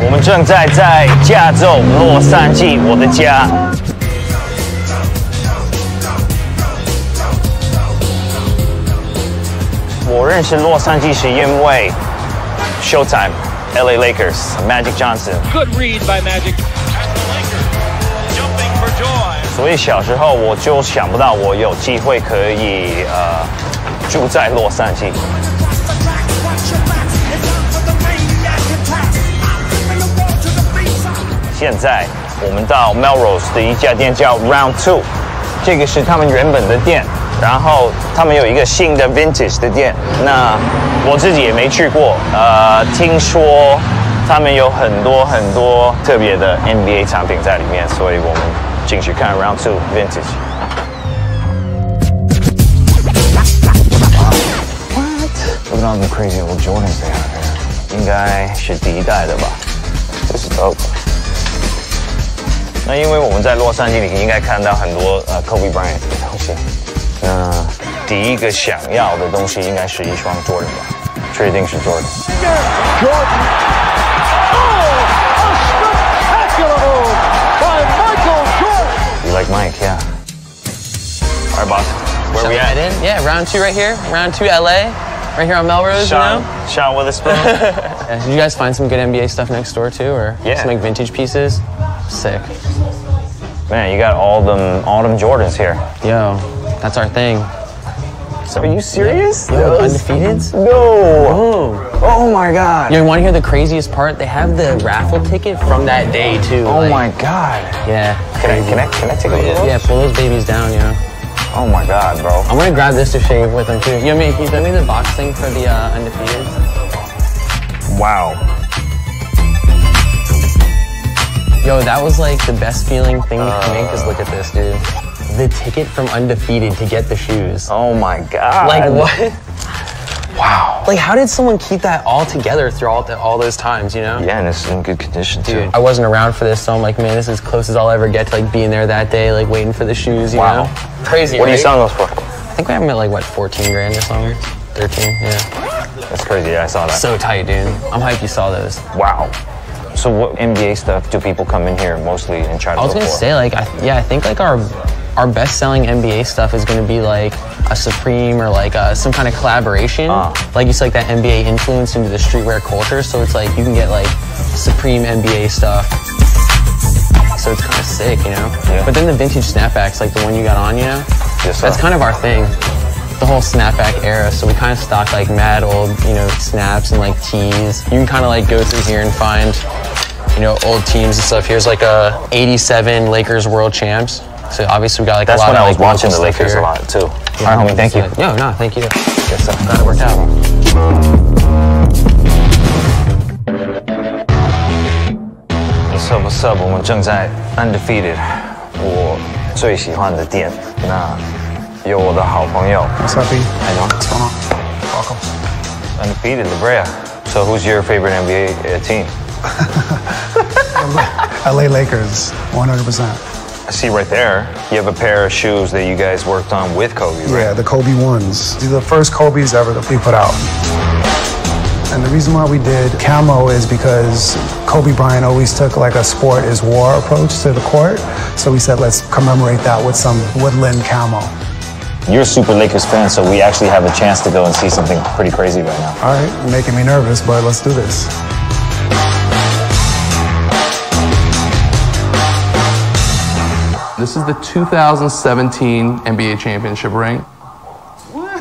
我们正在在加州洛杉矶，我的家。我认识洛杉矶是因为 Showtime、LA Lakers、Magic Johnson，Good read by Magic. 所以小时候我就想不到我有机会可以呃住在洛杉矶。现在我们到 Melrose 的一家店叫 Round Two，这个是他们原本的店，然后他们有一个新的 Vintage 的店，那我自己也没去过，呃，听说他们有很多很多特别的 NBA 产品在里面，所以我们进去看 Round Two Vintage。Look at all the crazy old Jordans they have here，应该是第一代的吧？这是 dope。那因为我们在洛杉矶，你应该看到很多呃 Kobe Bryant 的东西。那第一个想要的东西应该是一双 Jordan 吧，确定是 Jordan。Jordan. Oh, by Michael Jordan. You like Mike, yeah. All right, boss. Where Shall we at? In? Yeah, round two right here. Round two, LA. Right here on Melrose, Sean, you know? Sean Wotherspoon. yeah, did you guys find some good NBA stuff next door, too, or yeah. some like vintage pieces? Sick. Man, you got all them all them Jordans here. Yo, that's our thing. Are you serious? Yo, undefeateds? No. Oh. Oh my God. Yo, you want to hear the craziest part? They have the raffle ticket from that day too. Oh like- my God. Yeah. Can I, can I, can I take a look? Yeah, pull those babies down, yo. Oh my God, bro. I'm gonna grab this to shave with them too. You know me? Can you send me the box thing for the uh, undefeated? Wow. Yo, that was like the best feeling thing you can make. Is look at this, dude. The ticket from undefeated to get the shoes. Oh my God. Like what? Wow. Like how did someone keep that all together through all, all those times? You know? Yeah, and this is in good condition too. Dude, I wasn't around for this, so I'm like, man, this is as close as I'll ever get to like being there that day, like waiting for the shoes. You Wow. know? Crazy. What are you selling those for? I think we have them at like what, 14 grand or something. 13. Yeah. That's crazy. Yeah, I saw that. So tight, dude. I'm hyped you saw those. wow. So what NBA stuff do people come in here mostly and try to I was gonna for? say like, I, yeah, I think like our our best selling NBA stuff is gonna be like a Supreme or like uh, some kind of collaboration. Ah. Like it's like that NBA influence into the streetwear culture. So it's like you can get like Supreme NBA stuff. So it's kind of sick, you know. Yeah. But then the vintage snapbacks, like the one you got on, you know, Yes, that's kind of our thing. The whole snapback era. So we kind of stock like mad old, you know, snaps and like tees. You can kind of like go through here and find, you know, old teams and stuff. Here's like a 87 Lakers world champs. So obviously we got like That's a lot when of I was like, watching the local stuff Lakers here. a lot too. Yeah, All right, homie. Thank you. so- No, no, thank you. Good stuff. Glad it worked out. What's up? What's up？我们正在 Undefeated，我最喜欢的店。那有我的好朋友 What's up, E? I know. What's going on? Welcome. Undefeated, La Brea. So who's your favorite NBA uh, team? LA Lakers, 100%. I see right there. You have a pair of shoes that you guys worked on with Kobe, right? Yeah, the Kobe ones. These are the first Kobe's ever that we put out. And the reason why we did camo is because Kobe Bryant always took like a sport is war approach to the court. So we said, let's commemorate that with some woodland camo. You're a super Lakers fan, so we actually have a chance to go and see something pretty crazy right now. All right, making me nervous, but let's do this. This is the 2017 NBA championship ring. What?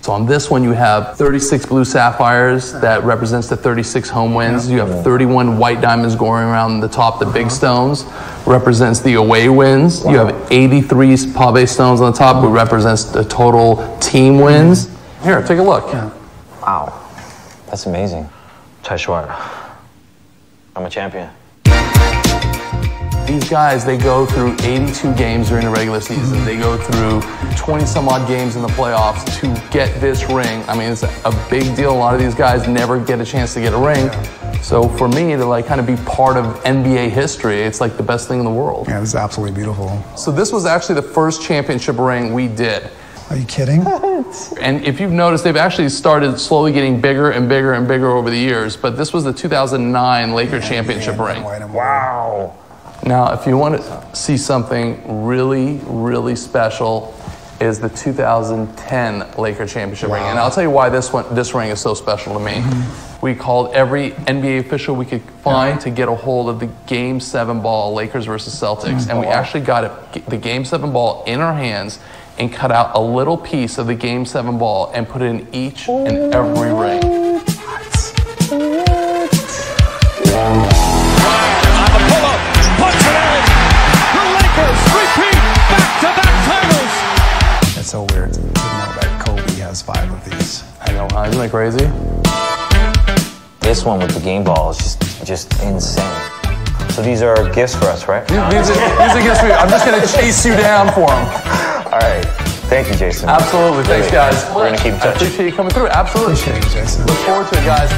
So on this one, you have 36 blue sapphires that represents the 36 home wins. You have 31 white diamonds going around the top. The big uh-huh. stones represents the away wins. You have 83 pave stones on the top, which represents the total team mm-hmm. wins. Here, take a look. Wow, that's amazing. Chai Short, I'm a champion. These guys, they go through 82 games during the regular season. They go through 20 some odd games in the playoffs to get this ring. I mean, it's a big deal. A lot of these guys never get a chance to get a ring. So for me to like kind of be part of NBA history, it's like the best thing in the world. Yeah, this is absolutely beautiful. So this was actually the first championship ring we did. Are you kidding? And if you've noticed, they've actually started slowly getting bigger and bigger and bigger over the years. But this was the 2009 Laker championship ring. Wow. Now, if you want to see something really, really special, is the 2010 Laker championship ring, and I'll tell you why this one, this ring is so special to me. Mm-hmm. We called every NBA official we could find to get a hold of the Game Seven ball, Lakers versus Celtics, mm-hmm. and we actually got it, the Game Seven ball in our hands and cut out a little piece of the Game Seven ball and put it in each and oh. every ring. Isn't that crazy? This one with the game ball is just just insane. So these are gifts for us, right? These, these are, these are gifts for you. I'm just gonna chase you down for them. All right. Thank you, Jason. Absolutely. Thanks, guys. We're gonna keep in I touch. appreciate you coming through. Absolutely. Appreciate you, Jason. Look forward to it, guys.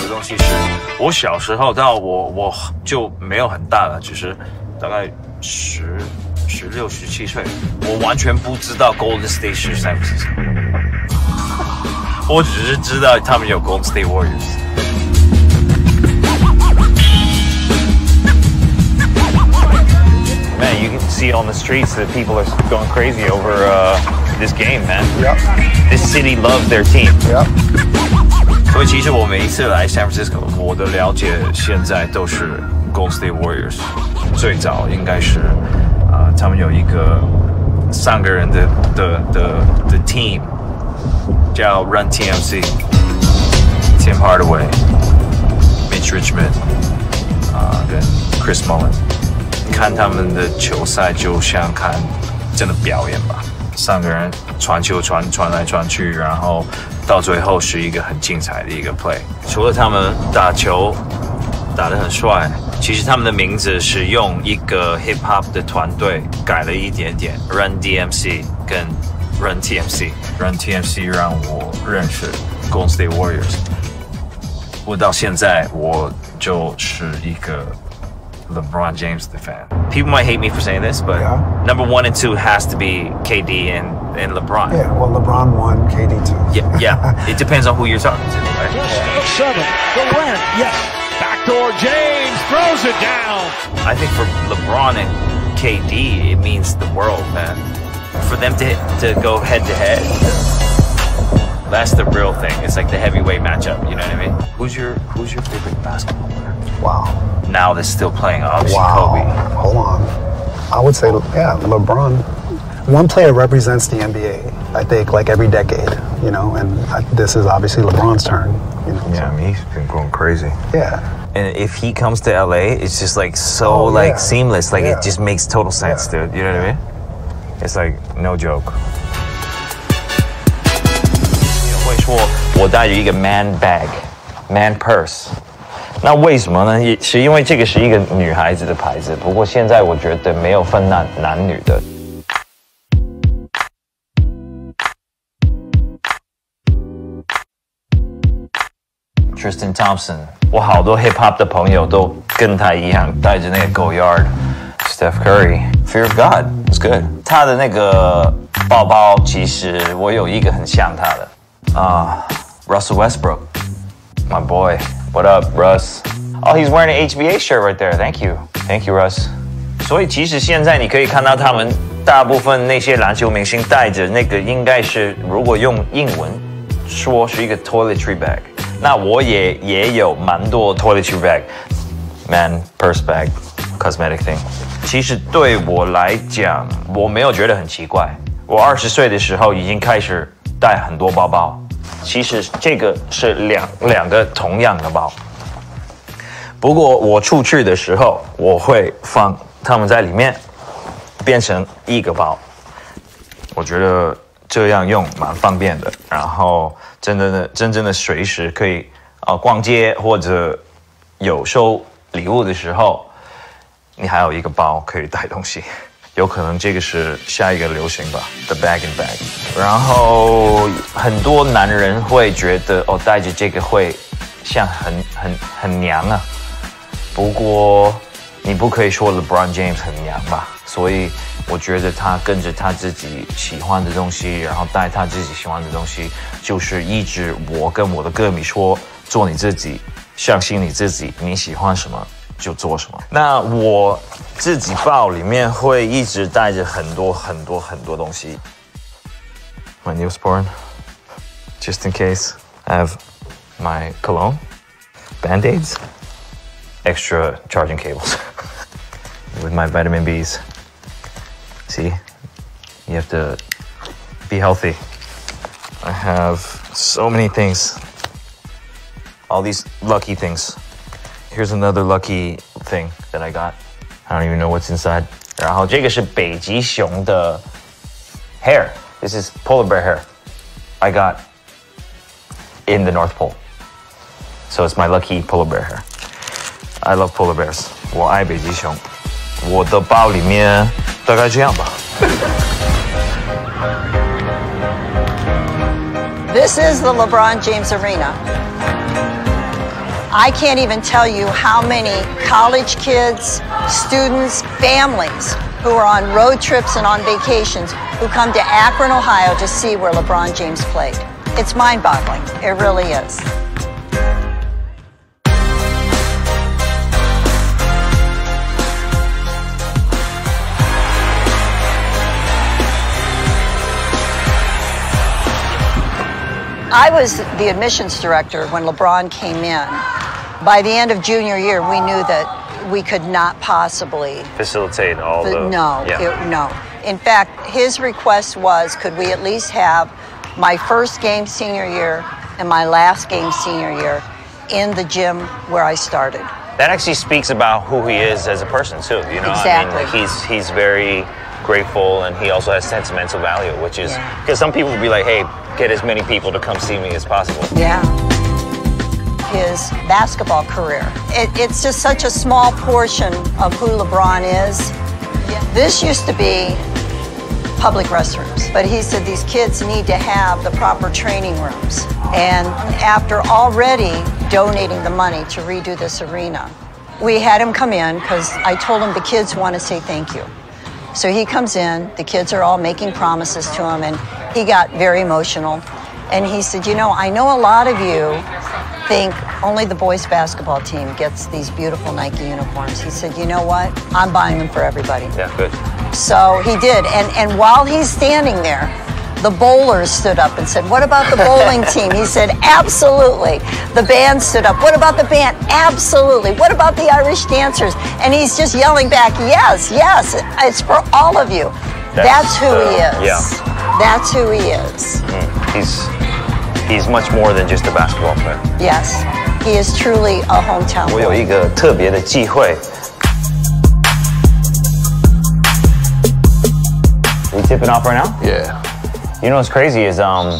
这东西是我小时候到我我就没有很大了，就是大概十十六十七岁，我完全不知道 Golden State 是 San Francisco， 我只是知道他们有 Golden State Warriors。 Man, you can see on the streets that people are going crazy over uh, this game, man. Yep. This city loves their team. Yep. 所以其实我每一次来 San Francisco，我的了解现在都是 Golden State Warriors。最早应该是啊、呃他们有一个三个人的的的的 team 叫 Run TMC，Tim Hardaway、Mitch Richmond 啊、跟 Chris Mullin。看他们的球赛就像看真的表演吧，三个人传球传传来传去，然后到最后是一个很精彩的一个 play。除了他们打球打得很帅，其实他们的名字是用一个 hip hop 的团队改了一点点，Run DMC 跟 Run TMC。Run TMC 让我认识 Golden State Warriors。我到现在我就是一个 LeBron James the fan. People might hate me for saying this, but Yeah. number one and two has to be KD and, and LeBron. Yeah, well, LeBron won, KD two. Yeah, yeah. it depends on who you're talking to, right? Seven. Durant. Yes. Backdoor James throws it down. I think for LeBron and KD, it means the world, man. For them to to go head to head, that's the real thing. It's like the heavyweight matchup. You know what I mean? Who's your Who's your favorite basketball player Wow. now that's still playing? Obviously, Wow. Kobe. Hold on. I would say, yeah, LeBron. One player represents the NBA, I think, like every decade, you know, and I, this is obviously LeBron's turn, you know. Yeah, I mean, he's been going crazy. yeah. And if he comes to LA, it's just like so Oh, like yeah. seamless. Like Yeah. it just makes total sense, Yeah. dude. You know what I mean? It's like no joke. 会说我带着一个 man bag, man purse。那为什么呢？也是因为这个是一个女孩子的牌子。不过现在我觉得没有分男男女的。Tristan Thompson，我好多 hip hop 的朋友都跟他一样，带着那个 Goyard。Steph Curry, Fear of God, it's good。他的那个包包，其实我有一个很像他的啊、Russell Westbrook, my boy. What up, Russ? Oh, he's wearing an HBA shirt right there. Thank you, thank you, Russ. 所以其实现在你可以看到他们大部分那些篮球明星带着那个，应该是如果用英文说是一个 toiletry bag。那我也也有蛮多 toiletry bag。man purse bag Cosmetic thing。其实对我来讲，我没有觉得很奇怪。我二十岁的时候已经开始带很多包包，其实这个是两两个同样的包。不过我出去的时候，我会放它们在里面，变成一个包。我觉得这样用蛮方便的，然后真正的真正的随时可以啊、逛街或者有收礼物的时候，你还有一个包可以带东西。有可能这个是下一个流行吧，the bag and bag。然后很多男人会觉得哦，带着这个会像很很很娘啊。不过你不可以说 LeBron James 很娘吧？所以我觉得他跟着他自己喜欢的东西，然后带他自己喜欢的东西，就是一直我跟我的歌迷说，做你自己，相信你自己，你喜欢什么就做什么。那我自己包里面会一直带着很多很多很多东西。My Neosporin, just in case. I have my cologne, band-aids, extra charging cables with my vitamin Bs. See, you have to be healthy. I have so many things. All these lucky things. Here's another lucky thing that I got. I don't even know what's inside. 然后这个是北极熊的 hair. This is polar bear hair. I got in the North Pole. So it's my lucky polar bear hair. I love polar bears. 我爱北极熊。我的包里面大概这样吧。 This is the LeBron James Arena. I can't even tell you how many college kids, students, families who are on road trips and on vacations who come to Akron, Ohio to see where LeBron James played. It's mind boggling. It really is. I was the admissions director when LeBron came in. By the end of junior year, we knew that we could not possibly. Facilitate all the- the no, Yeah. it- no. In fact, his request was, could we at least have my first game senior year and my last game senior year in the gym where I started? That actually speaks about who he is as a person too. You know, I Exactly. mean, like he's he's very grateful, and he also has sentimental value, which is Yeah. because some people would be like, "Hey, get as many people to come see me as possible." Yeah. His basketball career. It, it's just such a small portion of who LeBron is. This used to be public restrooms, but he said these kids need to have the proper training rooms. And after already donating the money to redo this arena, we had him come in because I told him the kids want to say thank you. So he comes in, the kids are all making promises to him, and he got very emotional. And he said, You know, I know a lot of you think only the boys basketball team gets these beautiful Nike uniforms. He said, You know what? I'm buying them for everybody. Yeah, good. So he did. And, and while he's standing there, the bowlers stood up and said, What about the bowling team? He said, Absolutely. The band stood up. What about the band? Absolutely. What about the Irish dancers? And he's just yelling back, Yes, yes, it's for all of you. That's, That's, who uh, he is. yeah. That's who he is. He's he's much more than just a basketball player. Yes. He is truly a hometown 我有 boy. 一个特别的忌讳。We tipping off right now? Yeah. You know what's crazy is um,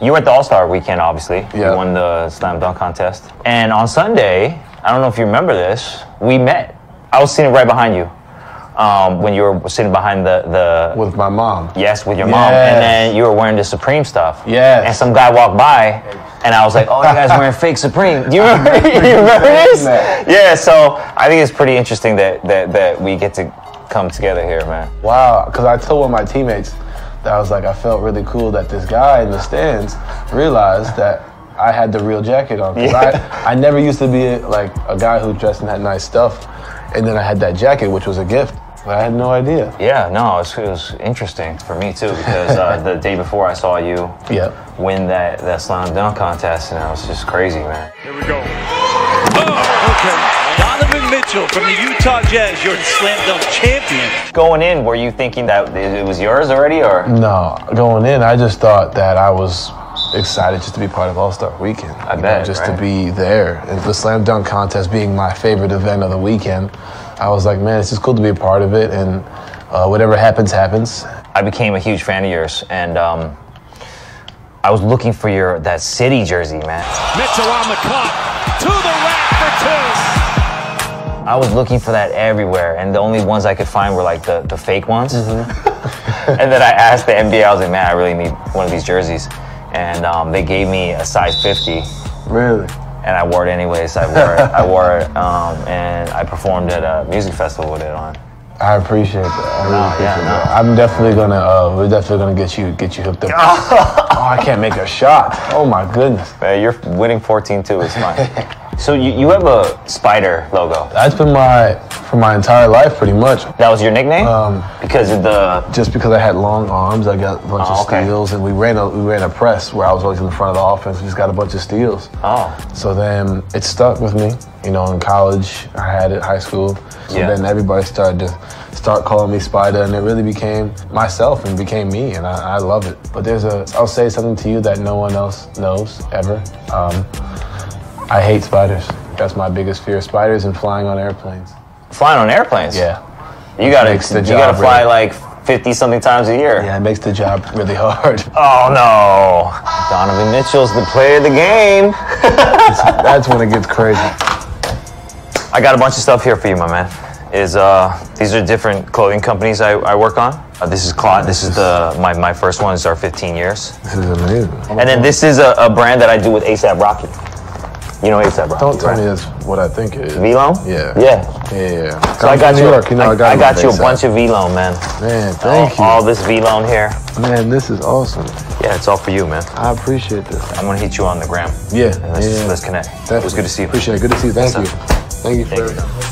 you were at the All Star weekend, obviously. Yeah. You won the slam dunk contest, and on Sunday, I don't know if you remember this, we met. I was sitting right behind you um, when you were sitting behind the the. With my mom. Yes, with your mom, and then you were wearing the Supreme stuff. Yes. And some guy walked by, and I was like, "Oh, you guys wearing fake Supreme? Do you remember? you remember this? Yeah. So I think it's pretty interesting that that that we get to come together here, man. Wow, because I told one of my teammates that I was like, I felt really cool that this guy in the stands realized that I had the real jacket on. Yeah. I, I never used to be like a guy who dressed in that nice stuff. And then I had that jacket, which was a gift. But I had no idea. Yeah, no, it was, it was interesting for me too because uh, the day before I saw you Yep. win that, that slam dunk contest, and it was just crazy, man. Here we go. Oh, okay. Donovan Mitchell from the Utah Jazz, your slam dunk champion. Going in, were you thinking that it it was yours already, or No, going in, I just thought that I was excited just to be part of All Star Weekend. I You bet, just right? to be there. And the slam dunk contest being my favorite event of the weekend, I was like, man, it's just cool to be a part of it. And uh, whatever happens, happens. I became a huge fan of yours, and um, I was looking for your that city jersey, man. Mitchell on the cut. To the rack for two. I was looking for that everywhere, and the only ones I could find were like the, the fake ones. and then I asked the NBA, I was like, man, I really need one of these jerseys. And um, they gave me a size 50. Really? And I wore it anyways. I wore it. I wore it, um, and I performed at a music festival with it on. I appreciate that. I really No, yeah, appreciate no. that. I'm definitely gonna. Uh, we're definitely gonna get you get you hooked up. oh, I can't make a shot. Oh my goodness. Man, you're winning 14-2. It's fine. so you, you have a spider logo. That's been my for my entire life, pretty much. That was your nickname? Um, because of the Just because I had long arms, I got a bunch Oh, of okay. steals, and we ran a we ran a press where I was always in the front of the offense. We just got a bunch of steals. oh So then it stuck with me. You know, in college, I had it, high school. So Yeah. then everybody started to start calling me Spider, and it really became myself and became me, and I, I love it. But there's a, I'll say something to you that no one else knows ever. Um, I hate spiders. That's my biggest fear: spiders and flying on airplanes. flying on airplanes. Yeah, you gotta you gotta fly really- like 50 something times a year. yeah, it makes the job really hard. Oh no, Donovan Mitchell's the player of the game. That's when it gets crazy. I got a bunch of stuff here for you, my man. Is uh, these are different clothing companies I, I work on. Uh, this is CLOT. This is the my, my first one is our 15 years, This is amazing. and then this is a, a brand that I do with ASAP Rocky. You know ASAP Rocky. Don't tell right? me that's what I think it is. VLONE? Yeah. Yeah. Yeah, yeah. So I got New you. York, you know, I, I, got, I got you a bunch of VLONE, man. Man, thank all, you. all this VLONE here. Man, this is awesome. Yeah, it's all for you, man. I appreciate this. I'm gonna hit you on the gram. Yeah, And let's, yeah. let's connect. It was good to see you. Appreciate it. Good to see you. Thank you. Thank you for Thank you. everything.